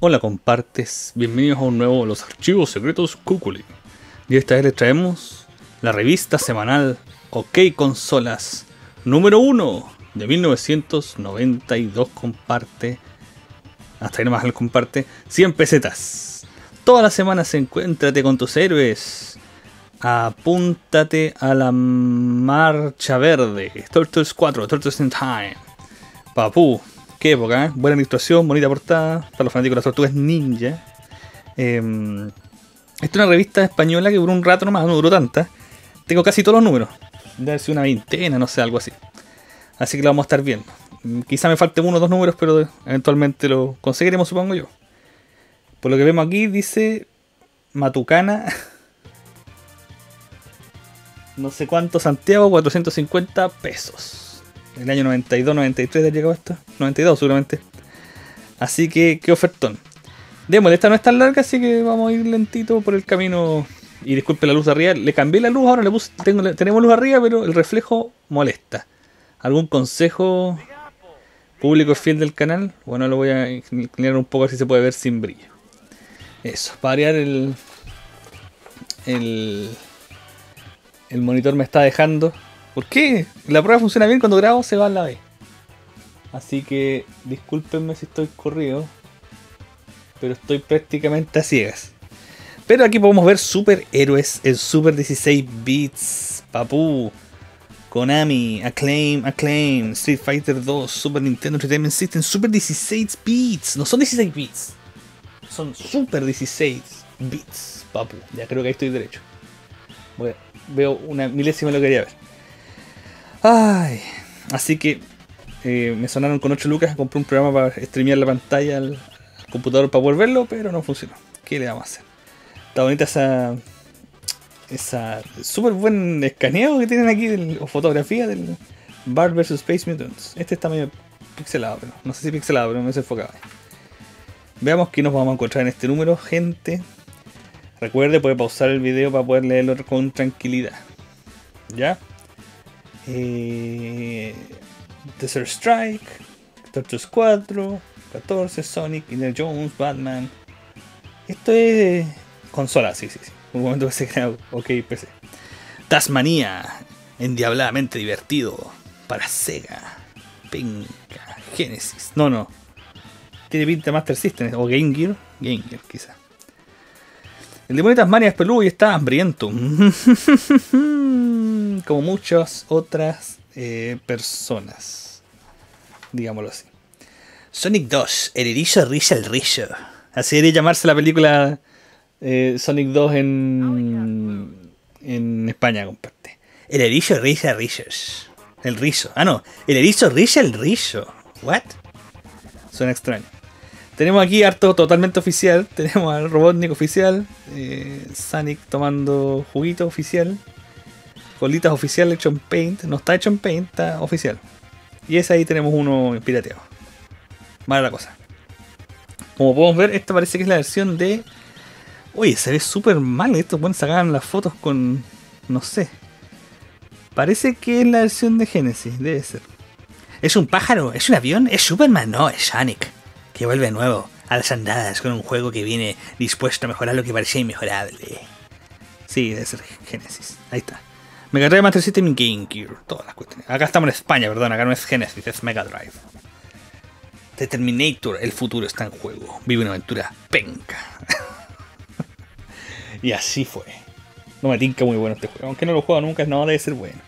Hola compartes, bienvenidos a un nuevo Los Archivos Secretos Kukuli. Y esta vez les traemos la revista semanal OK Consolas número 1 de 1992 comparte, hasta ahí nomás el comparte, 100 pesetas. Todas las semanas encuéntrate con tus héroes. Apúntate a la marcha verde. Turtles 4, Turtles in Time. Papú, qué época, ¿eh? Buena ilustración, bonita portada. Para los fanáticos de las tortugas ninja. Eh, esta es una revista española que duró un rato nomás, no duró tanta. Tengo casi todos los números. Debe ser una veintena, no sé, algo así. Así que lo vamos a estar viendo. Quizá me falten uno o dos números, pero eventualmente lo conseguiremos, supongo yo. Por lo que vemos aquí, dice Matucana. No sé cuánto, Santiago, 450 pesos. El año 92, 93 de llegado esto. 92 seguramente. Así que, qué ofertón. Démosle, esta no es tan larga, así que vamos a ir lentito por el camino. Y disculpe la luz arriba. Le cambié la luz, ahora le puse, tenemos luz arriba, pero el reflejo molesta. ¿Algún consejo público fiel del canal? Bueno, lo voy a inclinar un poco así se puede ver sin brillo. Eso, para variar el, el, el monitor me está dejando. ¿Por qué? La prueba funciona bien cuando grabo, se va a la B. Así que discúlpenme si estoy corrido. Pero estoy prácticamente a ciegas. Pero aquí podemos ver superhéroes en Super 16 bits. Papú. Konami, Acclaim, Acclaim, Street Fighter 2, Super Nintendo Entertainment System, Super 16 bits. No son 16 bits. Son Super 16 bits, papu. Ya creo que ahí estoy derecho. veo una milésima lo que quería ver. Ay, así que eh, me sonaron con 8 lucas. Compré un programa para streamear la pantalla al, computador para poder verlo, pero no funcionó. ¿Qué le vamos a hacer? Está bonita esa esa súper buen escaneo que tienen aquí, o fotografía del Bart vs Space Mutants. Este está medio pixelado, pero no sé si pixelado, pero me he enfocado. Veamos qué nos vamos a encontrar en este número, gente. Recuerde, puede pausar el video para poder leerlo con tranquilidad. ¿Ya? Eh, Desert Strike, Turtles 4, 14, Sonic, Indiana Jones, Batman. Esto es consola, sí, sí, sí. Un momento que se crea OK PC. Tasmania, endiabladamente divertido. Para Sega. Penca. Genesis. No, no. Tiene pinta Master System o Game Gear. Game Gear, quizá. El demonio de Tasmania es peludo y está hambriento. Como muchas otras eh, personas. Digámoslo así. Sonic 2, el erizo risa el rizo. Así debería llamarse la película eh, Sonic 2 en, en España, comparte. El erizo risa rizos. El rizo. Ah, no. El erizo risa el rizo. ¿What? Suena extraño. Tenemos aquí harto totalmente oficial. Tenemos al Robotnik oficial. Eh, Sonic tomando juguito oficial. Colitas oficial hecho en Paint. No está hecho en Paint, está oficial. Y ese ahí tenemos uno pirateado. Mala la cosa. Como podemos ver, esta parece que es la versión de Oye, se ve súper mal esto. Pueden sacar las fotos con. No sé. Parece que es la versión de Genesis, debe ser. ¿Es un pájaro? ¿Es un avión? ¿Es Superman? No, es Sonic. Que vuelve nuevo a las andadas con un juego que viene dispuesto a mejorar lo que parecía inmejorable. Sí, debe ser Genesis. Ahí está. Mega Drive Master System y Game Gear. Todas las cuestiones. Acá estamos en España, perdón. Acá no es Genesis, es Mega Drive. The Terminator, el futuro está en juego. Vive una aventura penca. Y así fue. No me tinca muy bueno este juego. Aunque no lo juego nunca, no debe ser bueno.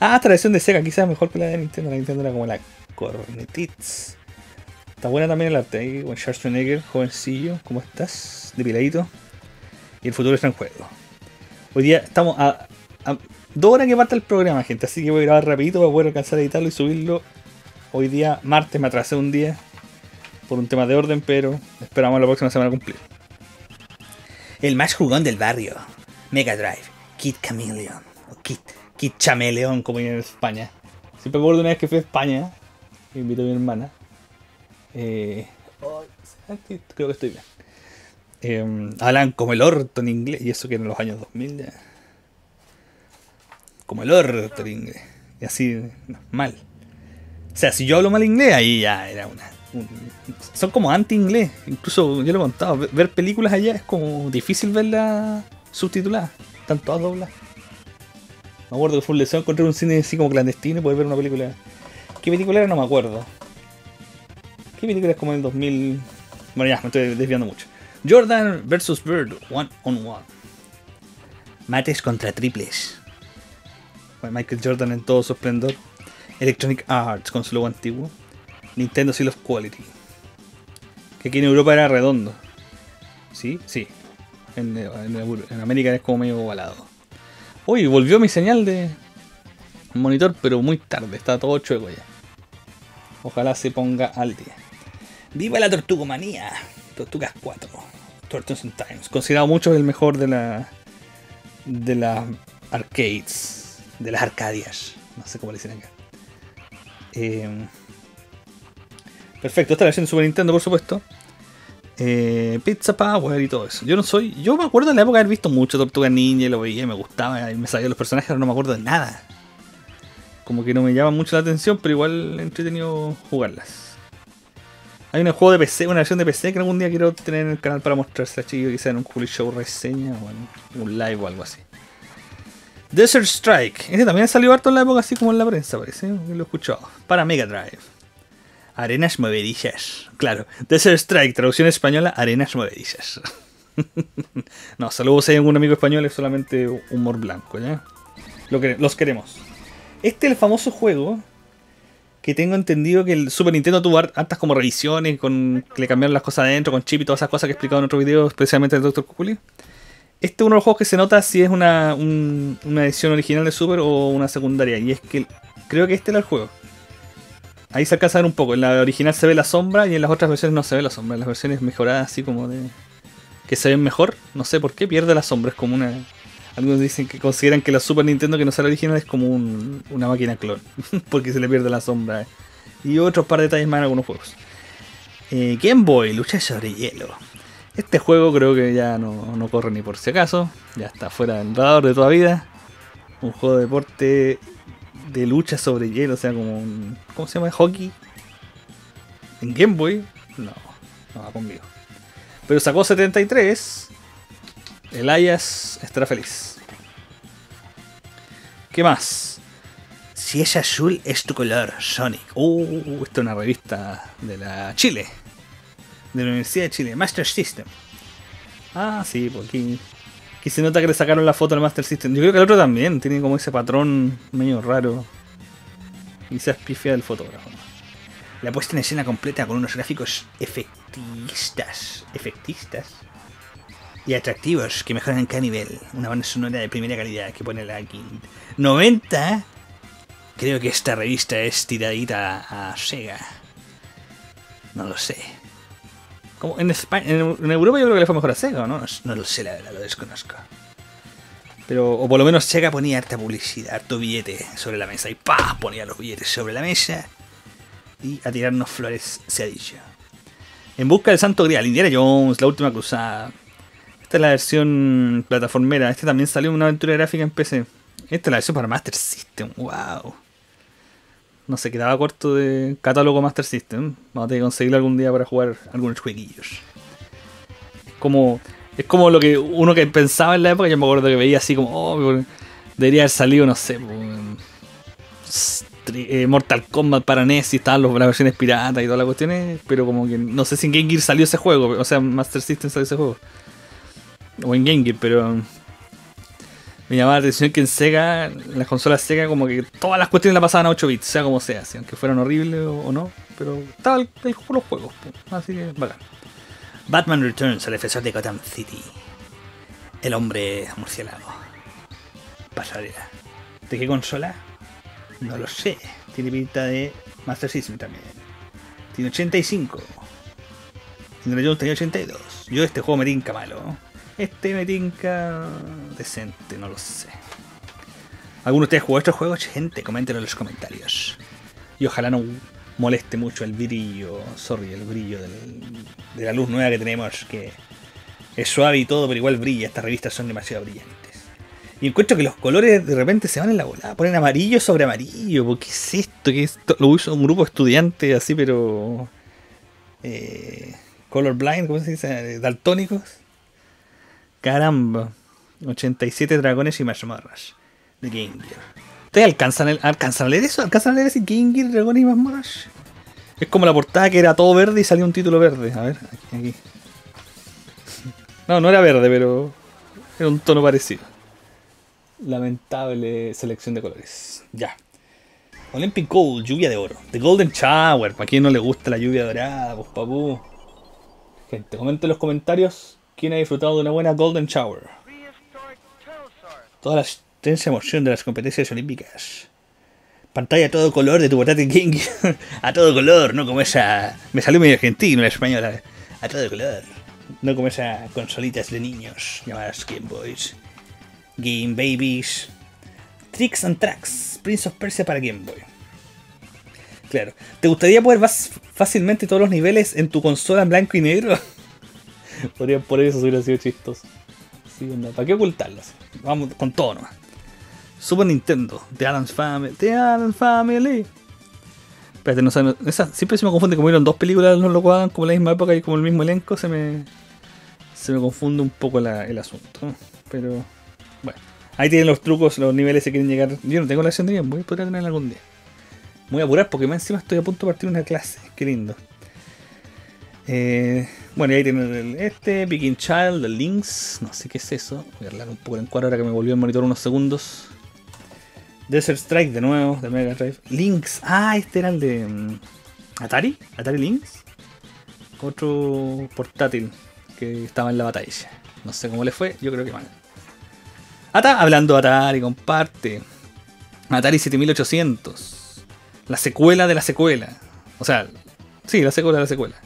Ah, esta versión de Sega quizás mejor que la de Nintendo. La Nintendo era como la Cornetits. Está buena también el arte ahí con Schwarzenegger, jovencillo. ¿Cómo estás? Depiladito. Y el futuro está en juego. Hoy día estamos a, dos horas que parte el programa, gente. Así que voy a grabar rapidito para poder alcanzar a editarlo y subirlo. Hoy día, martes, me atrasé un día por un tema de orden, pero esperamos la próxima semana cumplir. El más jugón del barrio. Mega Drive. Kid Chameleon. O Kid, Kid Chameleon, como en España. Siempre acuerdo una vez que fui a España. Me invitó a mi hermana. Eh, creo que estoy bien. Eh, hablan como el orto en inglés. Y eso que en los años 2000 ya. Como el orto en inglés. Y así, mal. O sea, si yo hablo mal inglés, ahí ya era una son como anti-inglés. Incluso yo lo he contado, ver películas allá es como difícil verlas subtituladas. Están todas dobladas. Me acuerdo que fue un deseo encontrar un cine así como clandestino y poder ver una película. ¿Qué película era? No me acuerdo. ¿Qué película es como en el 2000? Bueno, ya, me estoy desviando mucho. Jordan vs. Bird, one on one. Mates contra triples. Michael Jordan en todo su esplendor. Electronic Arts con su logo antiguo. Nintendo Seal of Quality. Que aquí en Europa era redondo. ¿Sí? Sí. En, en América es como medio ovalado. Uy, volvió mi señal de monitor, pero muy tarde. Está todo chueco ya. Ojalá se ponga al día. ¡Viva la Tortugomanía! Tortugas 4. Tortugas Times. Considerado mucho el mejor de la. de las arcades. De las arcadias. No sé cómo le dicen acá. Eh, perfecto, esta es la versión de Super Nintendo, por supuesto. Eh, Pizza Power y todo eso. Yo no soy. Yo me acuerdo en la época de haber visto mucho Tortuga Ninja, lo veía, me gustaba, y me sabía los personajes, pero no me acuerdo de nada. Como que no me llama mucho la atención, pero igual entretenido jugarlas. Hay un juego de PC, una versión de PC que algún día quiero tener en el canal para mostrarse a chicos, quizá en un cool show reseña o en un live o algo así. Desert Strike. Este también salió harto en la época, así como en la prensa, parece. Lo he escuchado. Para Mega Drive. Arenas movedizas. Claro. Desert Strike, traducción española, arenas movedizas. no, saludos hay algún amigo español, es solamente humor blanco, ¿ya? Lo que, los queremos. Este es el famoso juego que tengo entendido que el Super Nintendo tuvo hartas como revisiones, con que le cambiaron las cosas adentro, con chip y todas esas cosas que he explicado en otro video, especialmente el Dr. Kukuli. Este es uno de los juegos que se nota si es una, una edición original de Super o una secundaria. Y es que creo que este era el juego. Ahí se alcanza a ver un poco. En la original se ve la sombra y en las otras versiones no se ve la sombra. En las versiones mejoradas así como de... Que se ven mejor. No sé por qué pierde la sombra. Es como una... Algunos dicen que consideran que la Super Nintendo que no sale original es como una máquina clon, porque se le pierde la sombra. Y otros par de detalles más en algunos juegos. Eh, Game Boy, lucha sobre hielo. Este juego creo que ya no, corre ni por si acaso, ya está fuera del radar de toda vida. Un juego de deporte de lucha sobre hielo, o sea, como un. ¿Cómo se llama? ¿Hockey? En Game Boy, no, no va conmigo. Pero sacó 73 Elias estará feliz. ¿Qué más? Si es azul, es tu color, Sonic. Uh, esta es una revista de la Chile. De la Universidad de Chile, Master System. Ah, sí, pues aquí, se nota que le sacaron la foto al Master System. Yo creo que el otro también tiene como ese patrón medio raro. Se pifia del fotógrafo. La puesta en escena completa con unos gráficos efectistas. ¿Efectistas? y atractivos que mejoran en cada nivel. Una banda sonora de primera calidad que pone la aquí. 90. Creo que esta revista es tiradita a Sega. No lo sé. Como en, España, en, Europa yo creo que le fue mejor a Sega, ¿no? No, lo sé, la verdad, lo desconozco. Pero, o por lo menos Sega ponía harta publicidad, harto billete sobre la mesa. Y ¡pa! Ponía los billetes sobre la mesa. Y a tirarnos flores se ha dicho. En busca del Santo Grial, Indiana Jones, la última cruzada. Esta es la versión plataformera. Este también salió una aventura gráfica en PC. Esta es la versión para Master System. ¡Wow! No se quedaba corto de catálogo Master System. Vamos a tener que conseguirlo algún día para jugar algunos jueguillos. Es como, es como lo que uno que pensaba en la época. Yo me acuerdo que veía así como, oh, debería haber salido, no sé, eh, Mortal Kombat para NES y estaban las versiones piratas y todas las cuestiones. Pero como que no sé si en Game Gear salió ese juego. O sea, Master System salió ese juego o en Game Gear, pero me llamaba la atención que en Sega, en las consolas Sega, como que todas las cuestiones la pasaban a 8 bits, sea como sea, aunque fueran horribles o, no, pero estaba el, el, los juegos, así que bacán. Batman Returns, el defensor de Gotham City. El hombre murciélago. Pasarela. ¿De qué consola? No lo sé. Tiene pinta de Master System también. Tiene 85. Tiene tenía 82. Yo este juego me tinca malo. Este me tinca decente, no lo sé. ¿Alguno de ustedes jugó estos juegos? Gente, coméntenlo en los comentarios. Y ojalá no moleste mucho el brillo, sorry, el brillo de la luz nueva que tenemos, que es suave y todo, pero igual brilla. Estas revistas son demasiado brillantes. Y encuentro que los colores de repente se van en la volada, ponen amarillo sobre amarillo. ¿Qué es esto? ¿Qué es esto? Lo hizo un grupo de estudiantes así, pero eh, colorblind, ¿cómo se dice? Daltónicos. Caramba. 87 dragones y mazmorras de Game Gear. ¿Ustedes alcanzan, alcanzan a leer eso? ¿Alcanzan a leer ese Game dragones y mazmorras? Es como la portada que era todo verde y salió un título verde. A ver, aquí, aquí. No, no era verde, pero era un tono parecido. Lamentable selección de colores. Ya. Olympic Gold, lluvia de oro. The Golden Shower. ¿Para quién no le gusta la lluvia dorada? Pues papu. Gente, comenten en los comentarios quién ha disfrutado de una buena Golden Shower. Toda la extensa emoción de las competencias olímpicas. Pantalla a todo color de tu portátil King. a todo color, no como esa. Me salió medio argentino en español. A todo color. No como esas consolitas de niños llamadas Game Boys. Game Babies. Tricks and Tracks. Prince of Persia para Game Boy. Claro. ¿Te gustaría poder más fácilmente todos los niveles en tu consola en blanco y negro? Podrían poner eso si hubiera sido chistoso. ¿Para qué ocultarlas? Vamos con todo nomás. Super Nintendo, The Adams Family, The Adams Family. Espérate, no, sé, esa, siempre se me confunde como vieron dos películas, no lo cuadran como la misma época y como el mismo elenco, se me, se me confunde un poco el asunto. Pero bueno, ahí tienen los trucos, los niveles que quieren llegar. Yo no tengo la acción de Game Boy, podría tener algún día. voy a apurar porque más encima estoy a punto de partir una clase. Qué lindo. Eh, bueno, y ahí tienen este, Begin Child, The Links. No sé qué es eso. Voy a hablar un poco en cuadro ahora que me volvió a monitor unos segundos. Desert Strike de nuevo, de Mega Drive. Links. Ah, este era el de. Mm, Atari. Atari Links. Otro portátil que estaba en la batalla. No sé cómo le fue, yo creo que mal. Ata, hablando de Atari, comparte. Atari 7800. La secuela de la secuela. O sea, sí, la secuela de la secuela.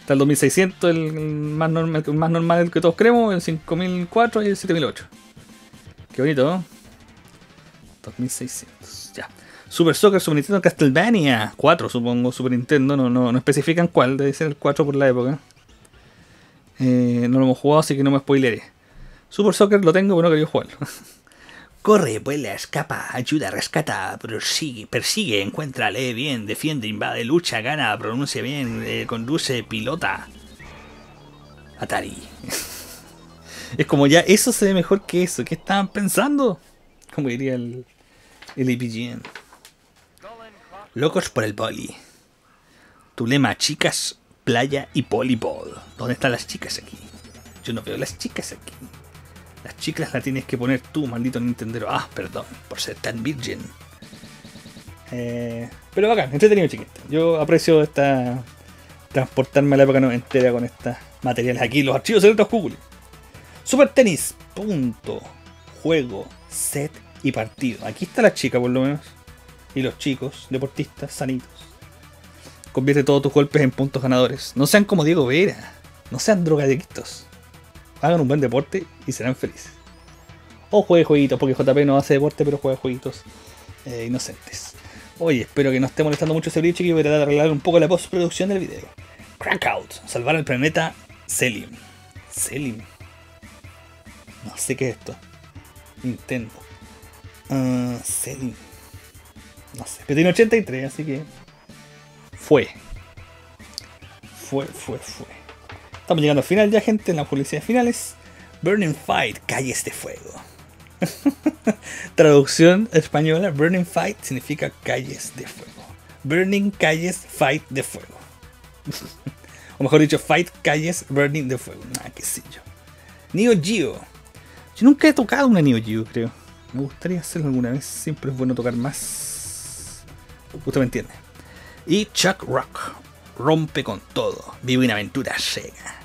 Está el 2600, el más, normal, el más normal que todos creemos, el 5004 y el 7008. Qué bonito, ¿no? 2600, ya. Super Soccer, Super Nintendo, Castlevania 4, supongo, Super Nintendo, no, no, no especifican cuál, debe ser el 4 por la época. Eh, no lo hemos jugado, así que no me spoileré. Super Soccer lo tengo, pero no quería jugarlo. Corre, vuela, escapa, ayuda, rescata, persigue, persigue, encuentra, lee bien, defiende, invade, lucha, gana, pronuncia bien, eh, conduce, pilota. Atari. es como ya, eso se ve mejor que eso. ¿Qué estaban pensando? Como diría el, el IPGN. Locos por el poli. Tu lema, chicas, playa y polibol. ¿Dónde están las chicas aquí? Yo no veo las chicas aquí. Las chicas las tienes que poner tú, maldito Nintendo. Ah, perdón, por ser tan virgen. Eh, pero bacán, entretenido chiquito. Yo aprecio esta. transportarme a la época entera con estas materiales aquí, los archivos secretos Google. Super tenis, punto. Juego, set y partido. Aquí está la chica, por lo menos. Y los chicos, deportistas, sanitos. Convierte todos tus golpes en puntos ganadores. No sean como Diego Vera. No sean drogadictos. Hagan un buen deporte y serán felices. O juegue jueguitos, porque JP no hace deporte, pero juega jueguitos eh, inocentes. Oye, espero que no esté molestando mucho ese brillo y voy a tratar de arreglar un poco la postproducción del video. Crackout, salvar al planeta Selim. Selim. No sé qué es esto. Nintendo. Uh, Selim. No sé. Pero tiene 83, así que. Fue. Fue, fue, fue. Estamos llegando al final ya, gente. En las publicidades finales. Burning Fight, calles de fuego. Traducción española: Burning Fight significa calles de fuego. Burning calles, fight de fuego. o mejor dicho, fight calles, burning de fuego. Ah, qué sé yo. Neo Geo. Yo nunca he tocado una Neo Geo, creo. Me gustaría hacerlo alguna vez. Siempre es bueno tocar más. Usted me entiende. Y Chuck Rock. Rompe con todo. Vive una aventura Sega.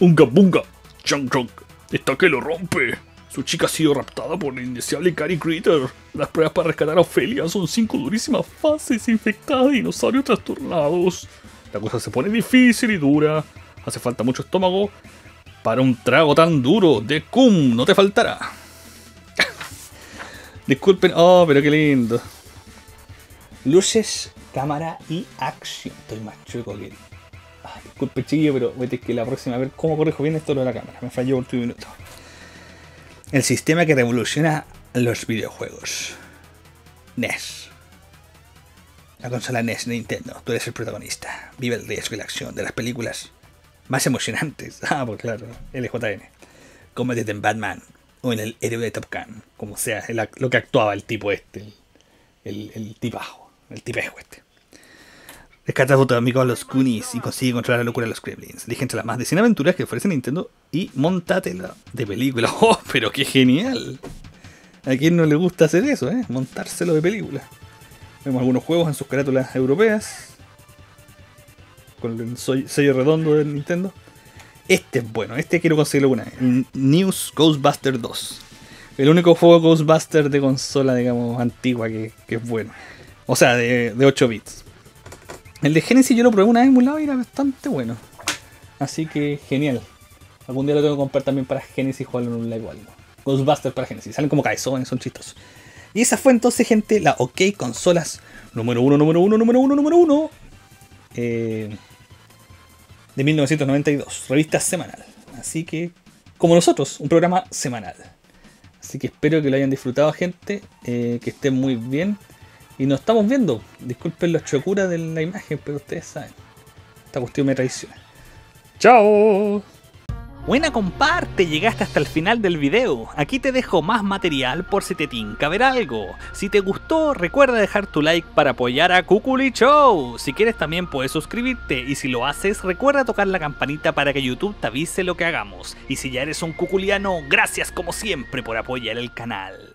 Unga bunga. Chuck Rock. Está que lo rompe. Su chica ha sido raptada por el indeseable Cary Critter. Las pruebas para rescatar a Ophelia son cinco durísimas fases infectadas de dinosaurios trastornados. La cosa se pone difícil y dura. Hace falta mucho estómago para un trago tan duro. De cum no te faltará. Disculpen. Oh, pero qué lindo. Luces, cámara y acción. Estoy más chueco que. Disculpe, chiquillo, pero voy a tener que la próxima a ver cómo corrijo bien esto de la cámara. Me falló tu minuto. El sistema que revoluciona los videojuegos. NES. La consola NES de Nintendo, tú eres el protagonista. Vive el riesgo y la acción de las películas más emocionantes. Ah, pues claro, LJN. Conviértete en Batman o en el héroe de Top Gun, como sea, lo que actuaba el tipo este, el, el, el tipajo, el tipejo este. Rescata a tu amigo a los Goonies y consigue controlar la locura de los Gremlins. Elige entre las más de 100 aventuras que ofrece Nintendo y montatela de película. ¡Oh, pero qué genial! ¿A quién no le gusta hacer eso, eh? Montárselo de película. Vemos algunos juegos en sus carátulas europeas. Con el sello redondo del Nintendo. Este es bueno, este quiero conseguirlo alguna vez. News Ghostbuster 2. El único juego Ghostbuster de consola, digamos, antigua que, que es bueno. O sea, de, de 8 bits. El de Genesis yo lo probé una vez emulado y era bastante bueno. Así que genial. Algún día lo tengo que comprar también para Genesis y jugarlo en un live o algo. Ghostbusters para Genesis. Salen como cabezones, son chistosos. Y esa fue entonces, gente, la OK Consolas número uno, número uno, número uno, número uno. eh, de 1992. Revista semanal. Así que, como nosotros, un programa semanal. Así que espero que lo hayan disfrutado, gente. eh, que estén muy bien. Y nos estamos viendo. Disculpen la chocura de la imagen, pero ustedes saben. Esta cuestión me traiciona. ¡Chao! Buena comparte, llegaste hasta el final del video. Aquí te dejo más material por si te tinca ver algo. Si te gustó, recuerda dejar tu like para apoyar a Kukuli Show. Si quieres también puedes suscribirte y si lo haces, recuerda tocar la campanita para que YouTube te avise lo que hagamos. Y si ya eres un cuculiano, gracias como siempre por apoyar el canal.